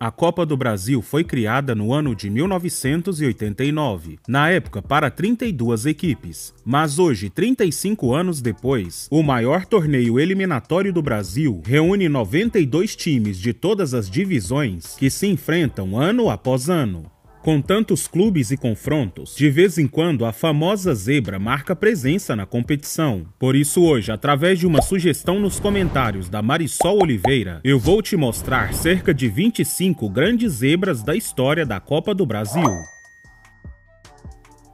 A Copa do Brasil foi criada no ano de 1989, na época para 32 equipes. Mas hoje, 35 anos depois, o maior torneio eliminatório do Brasil reúne 92 times de todas as divisões que se enfrentam ano após ano. Com tantos clubes e confrontos, de vez em quando a famosa zebra marca presença na competição. Por isso hoje, através de uma sugestão nos comentários da Marisol Oliveira, eu vou te mostrar cerca de 25 grandes zebras da história da Copa do Brasil.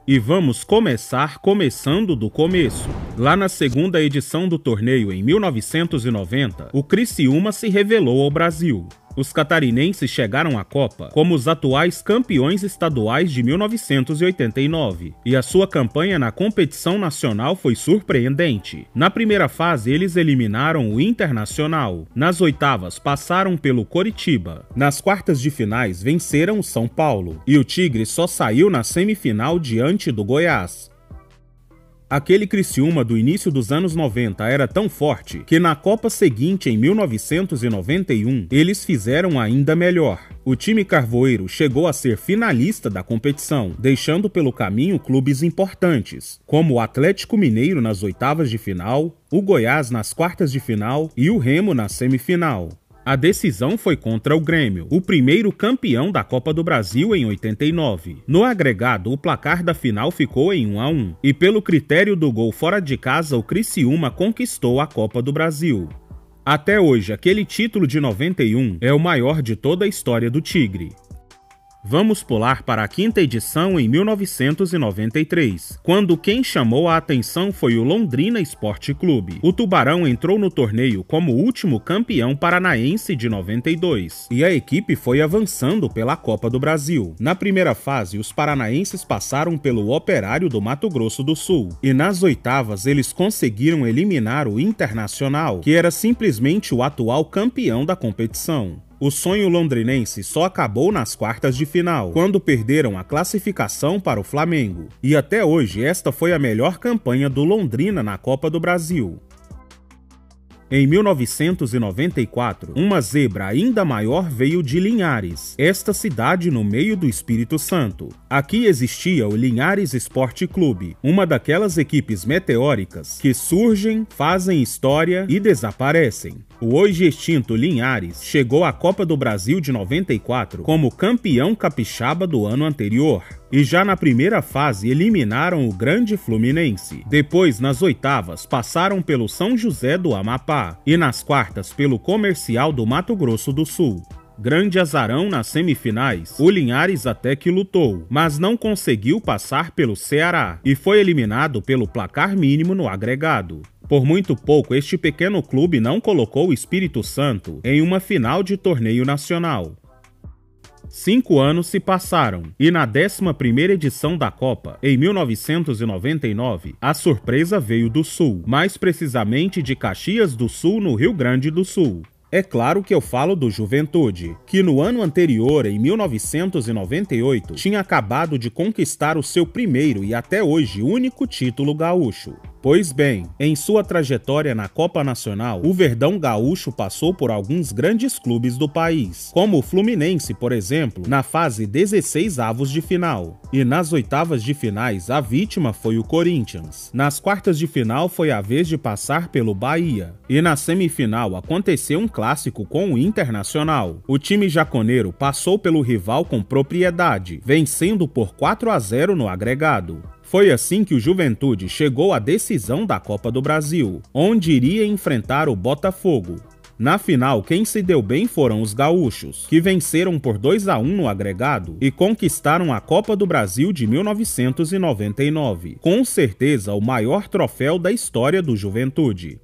E vamos começar começando do começo. Lá na segunda edição do torneio em 1990, o Criciúma se revelou ao Brasil. Os catarinenses chegaram à Copa como os atuais campeões estaduais de 1989, e a sua campanha na competição nacional foi surpreendente. Na primeira fase, eles eliminaram o Internacional. Nas oitavas, passaram pelo Coritiba. Nas quartas de finais, venceram o São Paulo. E o Tigre só saiu na semifinal diante do Goiás. Aquele Criciúma do início dos anos 90 era tão forte que na Copa seguinte, em 1991, eles fizeram ainda melhor. O time carvoeiro chegou a ser finalista da competição, deixando pelo caminho clubes importantes, como o Atlético Mineiro nas oitavas de final, o Goiás nas quartas de final e o Remo na semifinal. A decisão foi contra o Grêmio, o primeiro campeão da Copa do Brasil em 89. No agregado, o placar da final ficou em 1 a 1, e pelo critério do gol fora de casa, o Criciúma conquistou a Copa do Brasil. Até hoje, aquele título de 91 é o maior de toda a história do Tigre. Vamos pular para a quinta edição em 1993, quando quem chamou a atenção foi o Londrina Esporte Clube. O Tubarão entrou no torneio como último campeão paranaense de 92, e a equipe foi avançando pela Copa do Brasil. Na primeira fase, os paranaenses passaram pelo Operário do Mato Grosso do Sul, e nas oitavas eles conseguiram eliminar o Internacional, que era simplesmente o atual campeão da competição. O sonho londrinense só acabou nas quartas de final, quando perderam a classificação para o Flamengo. E até hoje, esta foi a melhor campanha do Londrina na Copa do Brasil. Em 1994, uma zebra ainda maior veio de Linhares, esta cidade no meio do Espírito Santo. Aqui existia o Linhares Esporte Clube, uma daquelas equipes meteóricas que surgem, fazem história e desaparecem. O hoje extinto Linhares chegou à Copa do Brasil de 94 como campeão capixaba do ano anterior e já na primeira fase eliminaram o Grande Fluminense. Depois, nas oitavas, passaram pelo São José do Amapá e nas quartas pelo Comercial do Mato Grosso do Sul. Grande azarão nas semifinais, o Linhares até que lutou, mas não conseguiu passar pelo Ceará e foi eliminado pelo placar mínimo no agregado. Por muito pouco, este pequeno clube não colocou o Espírito Santo em uma final de torneio nacional. Cinco anos se passaram, e na 11ª edição da Copa, em 1999, a surpresa veio do Sul, mais precisamente de Caxias do Sul, no Rio Grande do Sul. É claro que eu falo do Juventude, que no ano anterior, em 1998, tinha acabado de conquistar o seu primeiro e até hoje único título gaúcho. Pois bem, em sua trajetória na Copa Nacional, o Verdão Gaúcho passou por alguns grandes clubes do país, como o Fluminense, por exemplo, na fase 16 avos de final. E nas oitavas de finais, a vítima foi o Corinthians. Nas quartas de final foi a vez de passar pelo Bahia. E na semifinal aconteceu um clássico com o Internacional. O time jaconeiro passou pelo rival com propriedade, vencendo por 4 a 0 no agregado. Foi assim que o Juventude chegou à decisão da Copa do Brasil, onde iria enfrentar o Botafogo. Na final, quem se deu bem foram os gaúchos, que venceram por 2 a 1 no agregado e conquistaram a Copa do Brasil de 1999, com certeza o maior troféu da história do Juventude.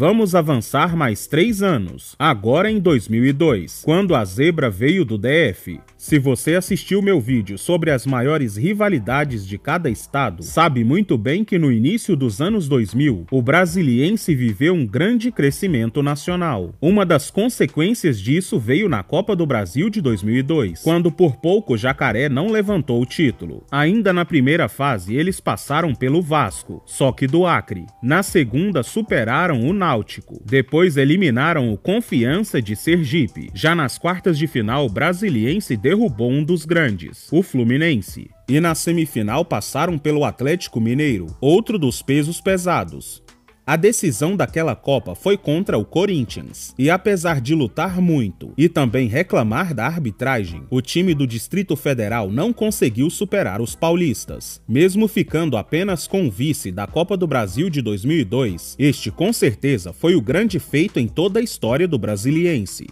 Vamos avançar mais três anos, agora em 2002, quando a zebra veio do DF. Se você assistiu meu vídeo sobre as maiores rivalidades de cada estado, sabe muito bem que no início dos anos 2000, o brasiliense viveu um grande crescimento nacional. Uma das consequências disso veio na Copa do Brasil de 2002, quando por pouco Jacaré não levantou o título. Ainda na primeira fase, eles passaram pelo Vasco, só que do Acre. Na segunda, superaram o Náutico. Depois eliminaram o Confiança de Sergipe. Já nas quartas de final, o brasiliense derrubou um dos grandes, o Fluminense. E na semifinal passaram pelo Atlético Mineiro, outro dos pesos pesados. A decisão daquela Copa foi contra o Corinthians, e apesar de lutar muito e também reclamar da arbitragem, o time do Distrito Federal não conseguiu superar os paulistas. Mesmo ficando apenas com o vice da Copa do Brasil de 2002, este com certeza foi o grande feito em toda a história do brasiliense.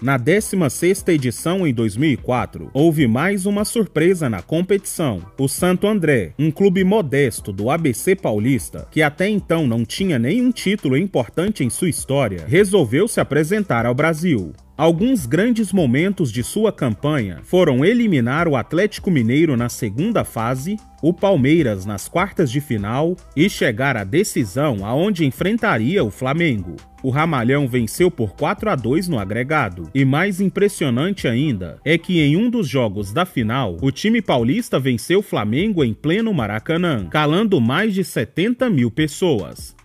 Na 16ª edição em 2004, houve mais uma surpresa na competição. O Santo André, um clube modesto do ABC Paulista, que até então não tinha nenhum título importante em sua história, resolveu se apresentar ao Brasil. Alguns grandes momentos de sua campanha foram eliminar o Atlético Mineiro na segunda fase, o Palmeiras nas quartas de final e chegar à decisão aonde enfrentaria o Flamengo. O Ramalhão venceu por 4 a 2 no agregado. E mais impressionante ainda é que em um dos jogos da final, o time paulista venceu o Flamengo em pleno Maracanã, calando mais de 70 mil pessoas.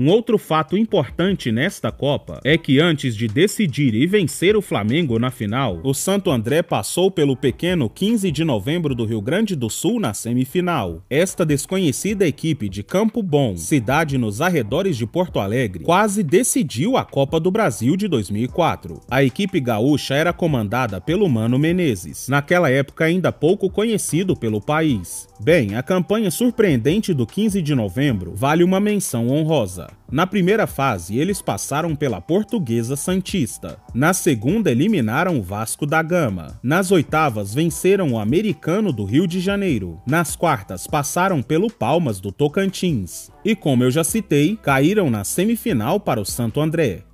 Um outro fato importante nesta Copa é que antes de decidir e vencer o Flamengo na final, o Santo André passou pelo pequeno 15 de novembro do Rio Grande do Sul na semifinal. Esta desconhecida equipe de Campo Bom, cidade nos arredores de Porto Alegre, quase decidiu a Copa do Brasil de 2004. A equipe gaúcha era comandada pelo Mano Menezes, naquela época ainda pouco conhecido pelo país. Bem, a campanha surpreendente do 15 de novembro vale uma menção honrosa. Na primeira fase, eles passaram pela Portuguesa Santista. Na segunda, eliminaram o Vasco da Gama. Nas oitavas, venceram o Americano do Rio de Janeiro. Nas quartas, passaram pelo Palmas do Tocantins. E como eu já citei, caíram na semifinal para o Santo André.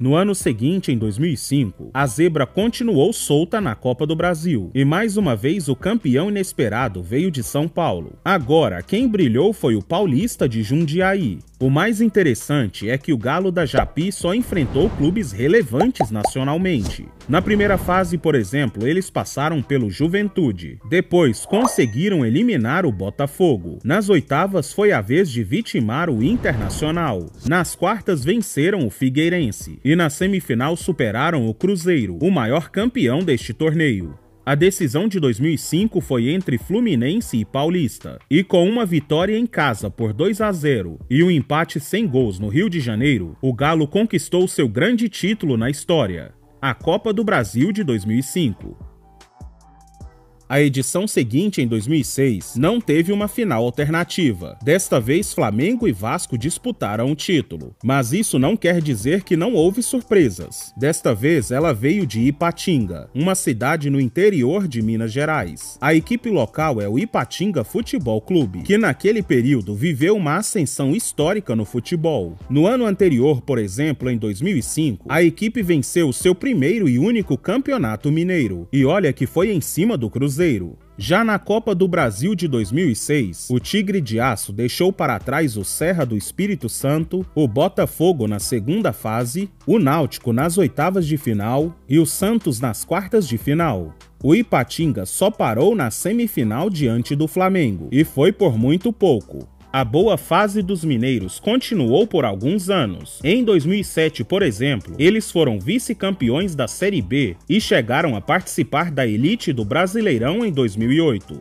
No ano seguinte, em 2005, a zebra continuou solta na Copa do Brasil e mais uma vez o campeão inesperado veio de São Paulo. Agora, quem brilhou foi o paulista de Jundiaí, o mais interessante é que o Galo da Japi só enfrentou clubes relevantes nacionalmente. Na primeira fase, por exemplo, eles passaram pelo Juventude. Depois, conseguiram eliminar o Botafogo. Nas oitavas, foi a vez de vitimar o Internacional. Nas quartas, venceram o Figueirense. E na semifinal, superaram o Cruzeiro, o maior campeão deste torneio. A decisão de 2005 foi entre Fluminense e Paulista, e com uma vitória em casa por 2 a 0 e um empate sem gols no Rio de Janeiro, o Galo conquistou seu grande título na história, a Copa do Brasil de 2005. A edição seguinte, em 2006, não teve uma final alternativa. Desta vez, Flamengo e Vasco disputaram o título. Mas isso não quer dizer que não houve surpresas. Desta vez, ela veio de Ipatinga, uma cidade no interior de Minas Gerais. A equipe local é o Ipatinga Futebol Clube, que naquele período viveu uma ascensão histórica no futebol. No ano anterior, por exemplo, em 2005, a equipe venceu seu primeiro e único campeonato mineiro. E olha que foi em cima do Cruzeiro. Cruzeiro. Já na Copa do Brasil de 2006, o Tigre de Aço deixou para trás o Serra do Espírito Santo, o Botafogo na segunda fase, o Náutico nas oitavas de final e o Santos nas quartas de final. O Ipatinga só parou na semifinal diante do Flamengo, e foi por muito pouco. A boa fase dos mineiros continuou por alguns anos. Em 2007, por exemplo, eles foram vice-campeões da Série B e chegaram a participar da elite do Brasileirão em 2008.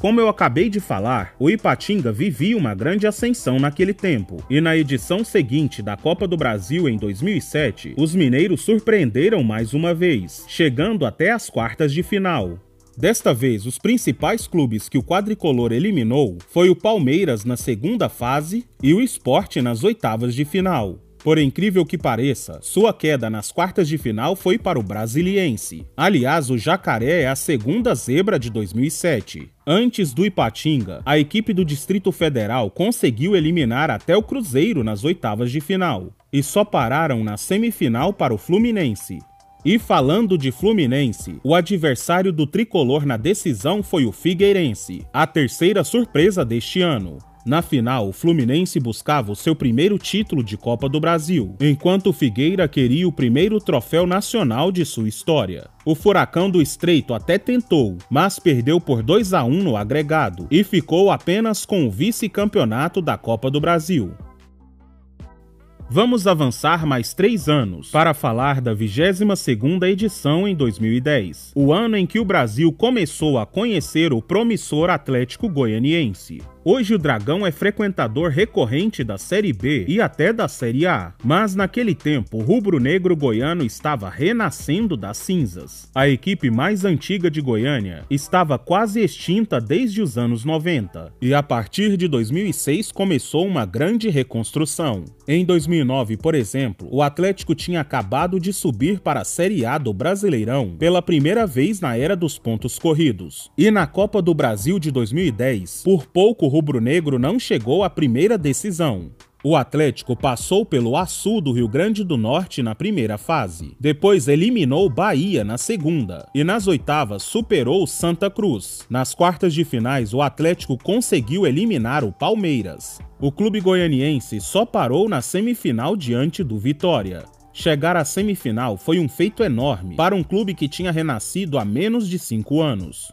Como eu acabei de falar, o Ipatinga vivia uma grande ascensão naquele tempo, e na edição seguinte da Copa do Brasil em 2007, os mineiros surpreenderam mais uma vez, chegando até as quartas de final. Desta vez, os principais clubes que o quadricolor eliminou foi o Palmeiras na segunda fase e o Sport nas oitavas de final. Por incrível que pareça, sua queda nas quartas de final foi para o Brasiliense. Aliás, o Jacaré é a segunda zebra de 2007. Antes do Ipatinga, a equipe do Distrito Federal conseguiu eliminar até o Cruzeiro nas oitavas de final. E só pararam na semifinal para o Fluminense. E falando de Fluminense, o adversário do tricolor na decisão foi o Figueirense, a terceira surpresa deste ano. Na final, o Fluminense buscava o seu primeiro título de Copa do Brasil, enquanto o Figueira queria o primeiro troféu nacional de sua história. O Furacão do Estreito até tentou, mas perdeu por 2 a 1 no agregado e ficou apenas com o vice-campeonato da Copa do Brasil. Vamos avançar mais três anos para falar da 22ª edição em 2010, o ano em que o Brasil começou a conhecer o promissor Atlético Goianiense. Hoje o Dragão é frequentador recorrente da Série B e até da Série A, mas naquele tempo o rubro-negro goiano estava renascendo das cinzas. A equipe mais antiga de Goiânia estava quase extinta desde os anos 90, e a partir de 2006 começou uma grande reconstrução. Em 2009, por exemplo, o Atlético tinha acabado de subir para a Série A do Brasileirão pela primeira vez na era dos pontos corridos. E na Copa do Brasil de 2010, por pouco o rubro-negro não chegou à primeira decisão. O Atlético passou pelo Açu do Rio Grande do Norte na primeira fase. Depois eliminou Bahia na segunda. E nas oitavas superou Santa Cruz. Nas quartas de finais, o Atlético conseguiu eliminar o Palmeiras. O clube goianiense só parou na semifinal diante do Vitória. Chegar à semifinal foi um feito enorme para um clube que tinha renascido há menos de cinco anos.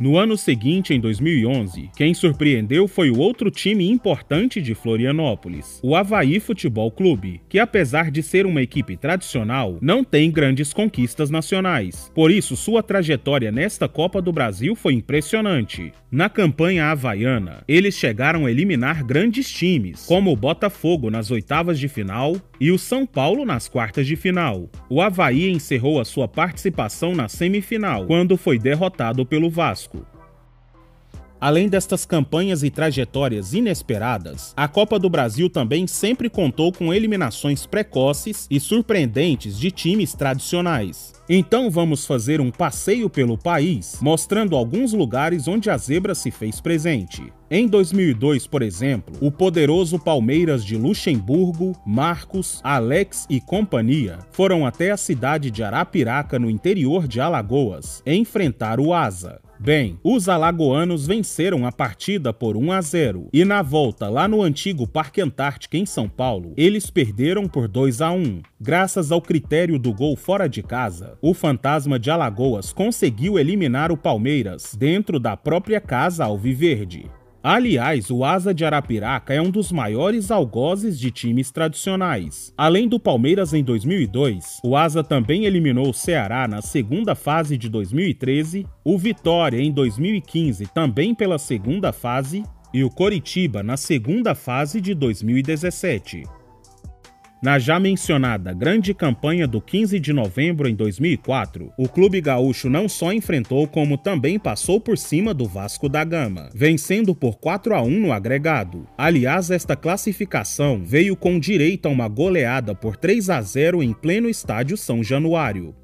No ano seguinte, em 2011, quem surpreendeu foi o outro time importante de Florianópolis, o Havaí Futebol Clube, que apesar de ser uma equipe tradicional, não tem grandes conquistas nacionais. Por isso, sua trajetória nesta Copa do Brasil foi impressionante. Na campanha havaiana, eles chegaram a eliminar grandes times, como o Botafogo nas oitavas de final e o São Paulo nas quartas de final. O Havaí encerrou a sua participação na semifinal, quando foi derrotado pelo Vasco. Além destas campanhas e trajetórias inesperadas, a Copa do Brasil também sempre contou com eliminações precoces e surpreendentes de times tradicionais. Então vamos fazer um passeio pelo país, mostrando alguns lugares onde a zebra se fez presente. Em 2002, por exemplo, o poderoso Palmeiras de Luxemburgo, Marcos, Alex e companhia foram até a cidade de Arapiraca, no interior de Alagoas, enfrentar o Asa. Bem, os alagoanos venceram a partida por 1 a 0 e na volta lá no antigo Parque Antártica em São Paulo, eles perderam por 2 a 1. Graças ao critério do gol fora de casa, o Fantasma de Alagoas conseguiu eliminar o Palmeiras dentro da própria casa alviverde. Aliás, o Asa de Arapiraca é um dos maiores algozes de times tradicionais. Além do Palmeiras em 2002, o Asa também eliminou o Ceará na segunda fase de 2013, o Vitória em 2015 também pela segunda fase e o Coritiba na segunda fase de 2017. Na já mencionada grande campanha do 15 de novembro em 2004, o clube gaúcho não só enfrentou como também passou por cima do Vasco da Gama, vencendo por 4 a 1 no agregado. Aliás, esta classificação veio com direito a uma goleada por 3 a 0 em pleno estádio São Januário.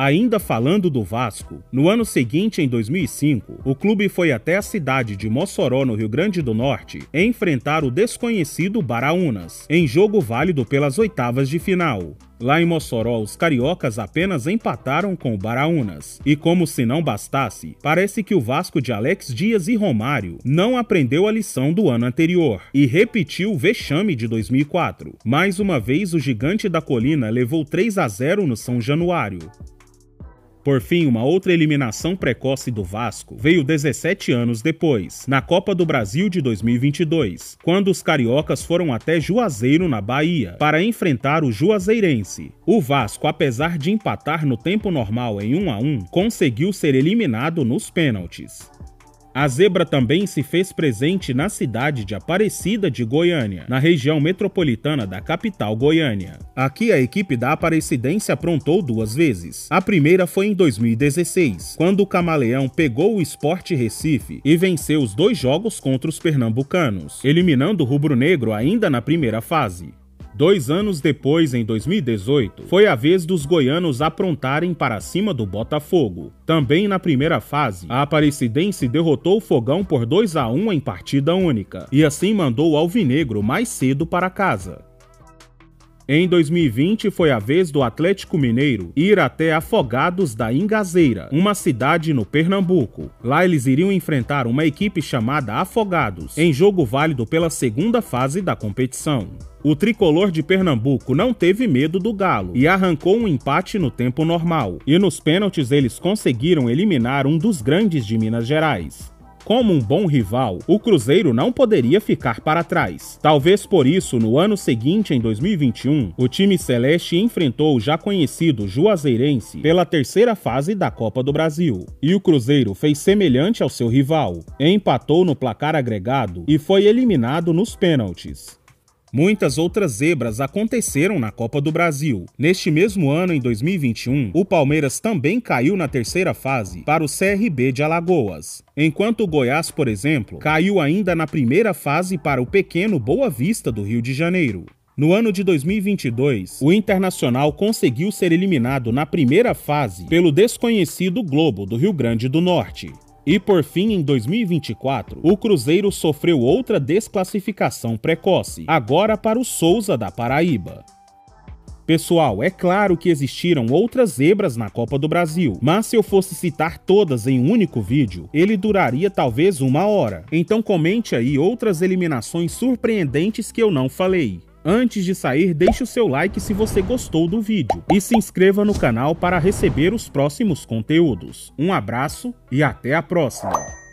Ainda falando do Vasco, no ano seguinte, em 2005, o clube foi até a cidade de Mossoró, no Rio Grande do Norte, enfrentar o desconhecido Baraunas, em jogo válido pelas oitavas de final. Lá em Mossoró, os cariocas apenas empataram com o Baraunas. E como se não bastasse, parece que o Vasco de Alex Dias e Romário não aprendeu a lição do ano anterior e repetiu o vexame de 2004. Mais uma vez, o gigante da colina levou 3 a 0 no São Januário. Por fim, uma outra eliminação precoce do Vasco veio 17 anos depois, na Copa do Brasil de 2022, quando os cariocas foram até Juazeiro, na Bahia, para enfrentar o Juazeirense. O Vasco, apesar de empatar no tempo normal em 1 a 1, conseguiu ser eliminado nos pênaltis. A zebra também se fez presente na cidade de Aparecida de Goiânia, na região metropolitana da capital Goiânia. Aqui a equipe da Aparecidense aprontou duas vezes. A primeira foi em 2016, quando o Camaleão pegou o Sport Recife e venceu os dois jogos contra os pernambucanos, eliminando o rubro-negro ainda na primeira fase. Dois anos depois, em 2018, foi a vez dos goianos aprontarem para cima do Botafogo. Também na primeira fase, a Aparecidense derrotou o Fogão por 2 a 1 em partida única, e assim mandou o Alvinegro mais cedo para casa. Em 2020 foi a vez do Atlético Mineiro ir até Afogados da Ingazeira, uma cidade no Pernambuco. Lá eles iriam enfrentar uma equipe chamada Afogados, em jogo válido pela segunda fase da competição. O tricolor de Pernambuco não teve medo do Galo e arrancou um empate no tempo normal. E nos pênaltis eles conseguiram eliminar um dos grandes de Minas Gerais. Como um bom rival, o Cruzeiro não poderia ficar para trás. Talvez por isso, no ano seguinte, em 2021, o time celeste enfrentou o já conhecido Juazeirense pela terceira fase da Copa do Brasil. E o Cruzeiro fez semelhante ao seu rival, empatou no placar agregado e foi eliminado nos pênaltis. Muitas outras zebras aconteceram na Copa do Brasil. Neste mesmo ano, em 2021, o Palmeiras também caiu na terceira fase para o CRB de Alagoas, enquanto o Goiás, por exemplo, caiu ainda na primeira fase para o pequeno Boa Vista do Rio de Janeiro. No ano de 2022, o Internacional conseguiu ser eliminado na primeira fase pelo desconhecido Globo do Rio Grande do Norte. E por fim, em 2024, o Cruzeiro sofreu outra desclassificação precoce, agora para o Souza da Paraíba. Pessoal, é claro que existiram outras zebras na Copa do Brasil, mas se eu fosse citar todas em um único vídeo, ele duraria talvez uma hora. Então comente aí outras eliminações surpreendentes que eu não falei. Antes de sair, deixe o seu like se você gostou do vídeo e se inscreva no canal para receber os próximos conteúdos. Um abraço e até a próxima!